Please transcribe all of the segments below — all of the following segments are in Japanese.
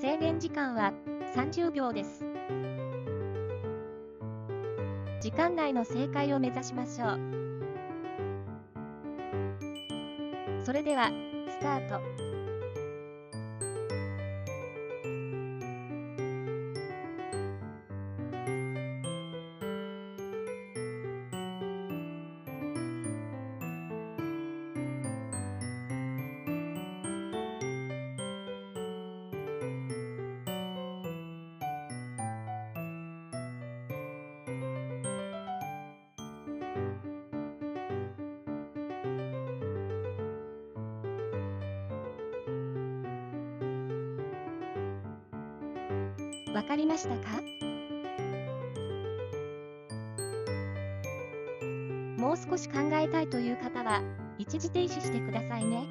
制限時間は30秒です。時間内の正解を目指しましょう。それでは、スタート。わかりましたか？もう少し考えたいという方は、一時停止してくださいね。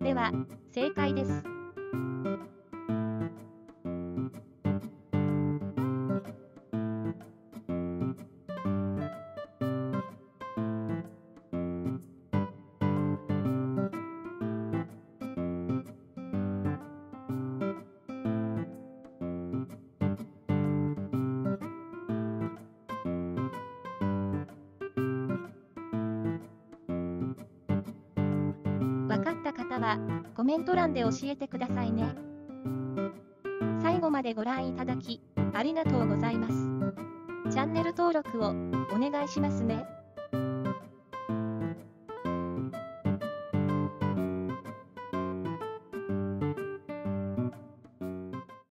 では、正解です。方は、コメント欄で教えてくださいね。最後までご覧いただき、ありがとうございます。チャンネル登録をお願いしますね。